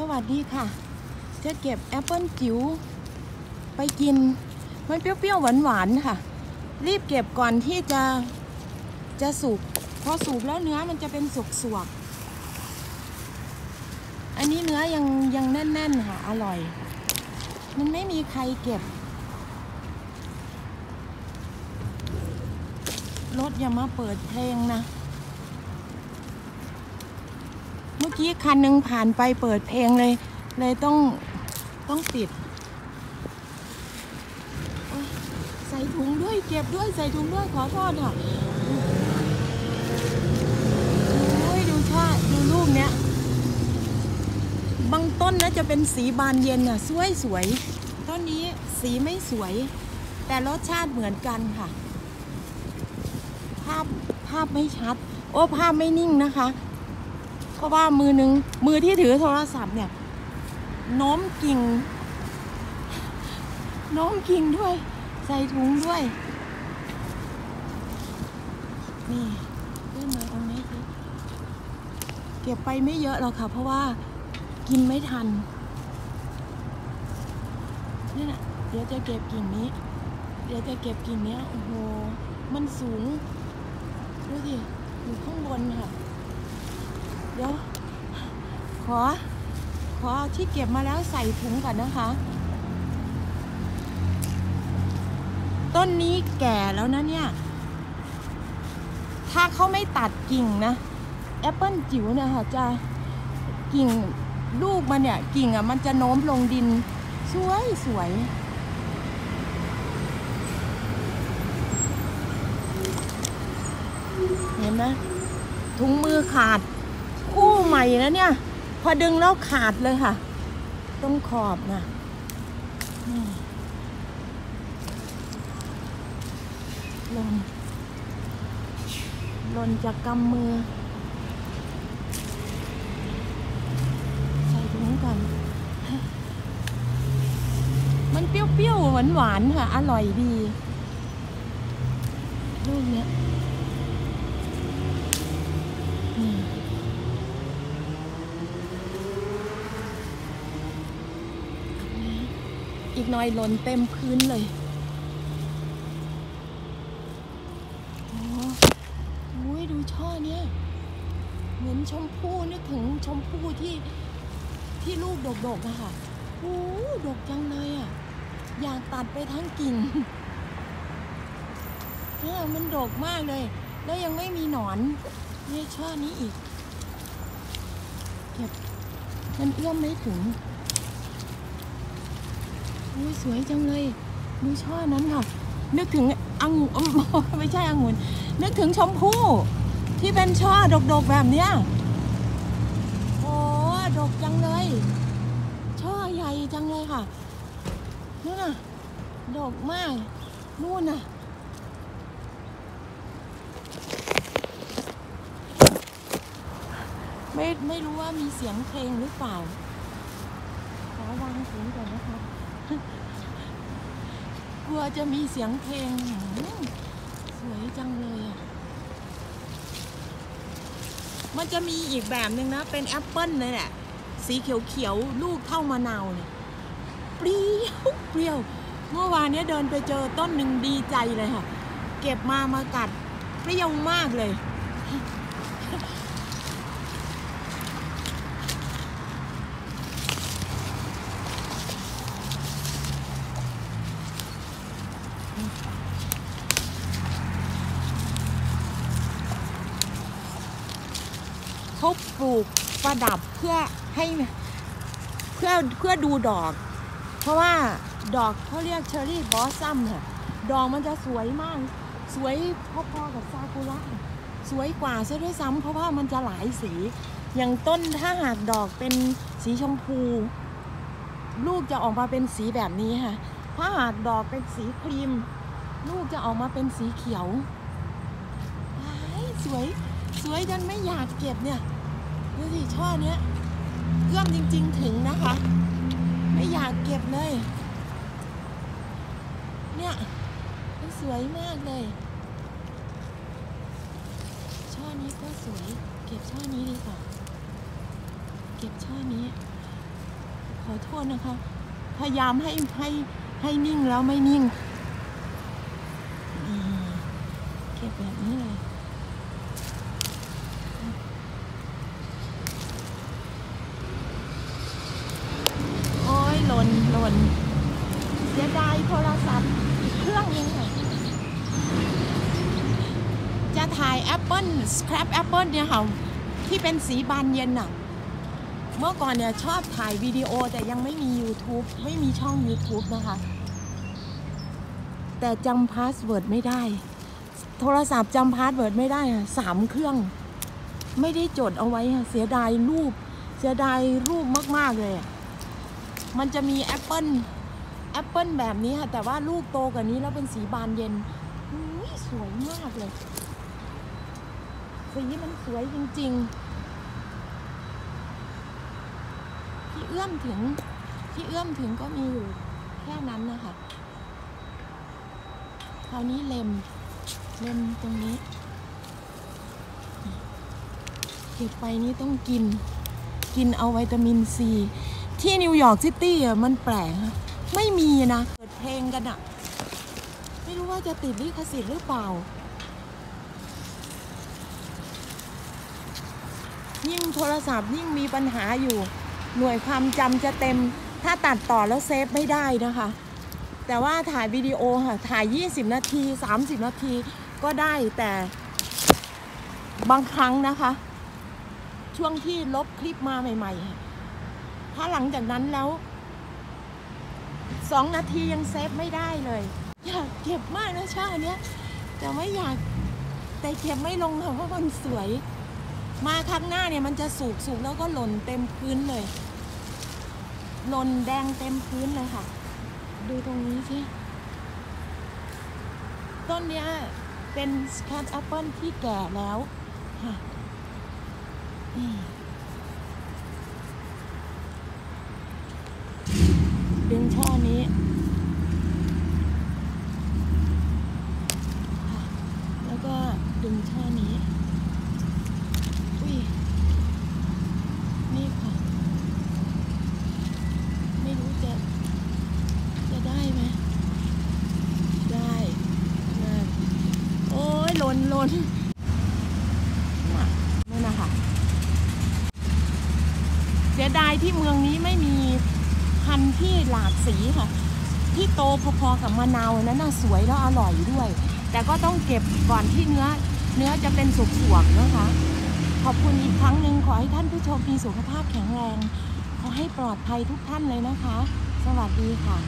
สวัสดีค่ะ จะเก็บแอปเปิลจิ๋วไปกิน มันเปรี้ยวๆหวานๆค่ะ รีบเก็บก่อนที่จะจะสุกพอสุกแล้วเนื้อมันจะเป็นสุกสวกๆอันนี้เนื้อยังยังแน่นๆค่ะอร่อย มันไม่มีใครเก็บรถอย่ามาเปิดเพลงนะ เมื่อกี้คันหนึ่งผ่านไปเปิดเพลงเลย เลยต้องต้องปิดใส่ถุงด้วยเก็บด้วยใส่ถุงด้วยขอโทษค่ะโอ้ยดูชาดูลูกเนี้ยบางต้นนะจะเป็นสีบานเย็นอะสวยสวยต้นนี้สีไม่สวย แต่รสชาติเหมือนกันค่ะ ภาพภาพไม่ชัด โอ้ภาพไม่นิ่งนะคะ เพราะว่ามือหนึ่งมือที่ถือโทรศัพท์เนี่ยโน้มกิ่งโน้มกิ่งด้วย ใส่ถุงด้วย นี่ขึ้นมาตรงนี้สิเก็บไปไม่เยอะหรอกค่ะ เพราะว่ากินไม่ทันนี่นะเดี๋ยวจะเก็บกิ่งนี้ เดี๋ยวจะเก็บกิ่งนี้โอ้โห มันสูง ดูสิอยู่ข้างบนค่ะ เดี๋ยวขอ ขอเอาที่เก็บมาแล้วใส่ถุงก่อนนะคะ ต้นนี้แก่แล้วนะเนี่ย ถ้าเขาไม่ตัดกิ่งนะ แอปเปิลจิ๋วเนี่ยค่ะจะกิ่งลูกมันเนี่ย กิ่งอะมันจะโน้มลงดิน สวยสวยเห็นไหมถุงมือขาด คู่ใหม่แล้วเนี่ย พอดึงแล้วขาดเลยค่ะ ต้องขอบนะนี่หลนหล่นจากกำมือ ใส่ถุงก่อน มันเปรี้ยวๆหวานๆค่ะ อร่อยดีลูกเนี้ย อีกหน่อยหล่นเต็มพื้นเลยโอ้โหดูช่อเนี้ยเหมือนชมพู่นึกถึงชมพู่ที่ที่ลูกดกๆอะค่ะโอ้ดกจังเลยอะอยากตัดไปทั้งกิ่งเนี่ยมันดกมากเลย แล้วยังไม่มีหนอนนี่ช่อนี้อีกเก็บมันเอื้อมไม่ถึง อุ้ยสวยจังเลยดูช่อนั้นค่ะ นึกถึงอังุ่นไม่ใช่องุ่นนึกถึงชมพู่ที่เป็นช่อดกๆแบบเนี้ยโอ้ดกจังเลย ช่อใหญ่จังเลยค่ะนู่นน่ะดกมากนู่นน่ะไม่ไม่รู้ว่ามีเสียงเพลงหรือเปล่าขอวางถุงก่อนนะ กลัวจะมีเสียงเพลง สวยจังเลยอะ มันจะมีอีกแบบหนึ่งนะ เป็นแอปเปิ้ลเลยแหละ สีเขียวๆ ลูกเท่ามะนาวเนี่ยเปรี้ยวเปรี้ยว เมื่อวานเนี้ยเดินไปเจอต้นหนึ่งดีใจเลยค่ะ เก็บมามากัดเปรี้ยวมากเลย เขาปลูกประดับเพื่อให้เพื่อเพื่อดูดอก เพราะว่าดอกเขาเรียก cherry blossom ค่ะดอกมันจะสวยมาก สวยพอๆกับซากุระสวยกว่าซะด้วยซ้ำเพราะว่ามันจะหลายสี อย่างต้นถ้าหากดอกเป็นสีชมพู ลูกจะออกมาเป็นสีแบบนี้ค่ะ ถ้าหากดอกเป็นสีครีม ลูกจะออกมาเป็นสีเขียวสวย สวยจนไม่อยากเก็บเนี่ยดูสิช่อเนี้ยเอื้อมจริง ๆ ถึงนะคะ ไม่อยากเก็บเลย เนี่ยมันสวยมากเลย ช่อนี้ก็สวย เก็บช่อนี้ดีกว่าเก็บช่อนี้ ขอโทษนะคะ พยายามให้ให้ ให้นิ่งแล้วไม่นิ่งเก็บแบบนี้เลยโอ้ยหล่นหล่นเสียดายโทรศัพท์อีกเครื่องนึงจะถ่าย Apple Scrap Apple เนี่ยค่ะที่เป็นสีบานเย็นน่ะ เมื่อก่อนเนี่ยชอบถ่ายวิดีโอแต่ยังไม่มี YouTube ไม่มีช่อง YouTube นะคะ แต่จำ password ไม่ได้ โทรศัพท์จำ password ไม่ได้สามเครื่อง ไม่ได้จดเอาไว้เสียดายรูป เสียดายรูปมาก ๆ เลย มันจะมีแอปเปิลแอปเปิลแบบนี้ค่ะแต่ว่าลูกโตกว่านี้แล้วเป็นสีบานเย็นสวยมากเลยสีมันสวยจริง ๆ ที่ เอื้อมถึงที่เอื้อมถึงก็มีอยู่แค่นั้นนะคะคราวนี้เล็มเล็มตรงนี้ เก็บไปนี่ต้องกินกินเอาวิตามินซี ที่นิวยอร์กซิตี้อะมันแปลกะไม่มีนะเปิดเพลงกันอะไม่รู้ว่าจะติดลิขสิทธิ์หรือเปล่า ยิ่งโทรศัพท์ยิ่งมีปัญหาอยู่ หน่วยความจำจะเต็ม ถ้าตัดต่อแล้วเซฟไม่ได้นะคะ แต่ว่าถ่ายวิดีโอค่ะ ถ่าย 20 นาที 30 นาทีก็ได้แต่บางครั้งนะคะ ช่วงที่ลบคลิปมาใหม่ ๆ ถ้าหลังจากนั้นแล้วสองนาทียังเซฟไม่ได้เลย อยากเก็บมากนะชาเนี้ยแต่ไม่อยากแต่เก็บไม่ลงค่ะเพราะมันสวย มาครั้งหน้าเนี่ยมันจะสุกสุกแล้วก็หล่นเต็มพื้นเลย หล่นแดงเต็มพื้นเลยค่ะ ดูตรงนี้สิต้นเนี้ยเป็น crab apple ที่แก่แล้วค่ะนี่ดึงช่อนี้ค่ะแล้วก็ดึงช่อนี้ อุ้ย นี่ค่ะ ไม่รู้จะ จะได้ไหม ได้นั่นโอ้ยหล่ นนน่นะคะเสียดายที่เมืองนี้ไม่มีพันธุ์ที่หลากสีค่ะ ที่โตพอๆกับมะนาวนั้นน่ะสวยแล้วอร่อยด้วย แต่ก็ต้องเก็บก่อนที่เนื้อ เนื้อจะเป็นสุกๆนะคะ ขอบคุณอีกครั้งหนึ่งขอให้ท่านผู้ชมมีสุขภาพแข็งแรง ขอให้ปลอดภัยทุกท่านเลยนะคะ สวัสดีค่ะ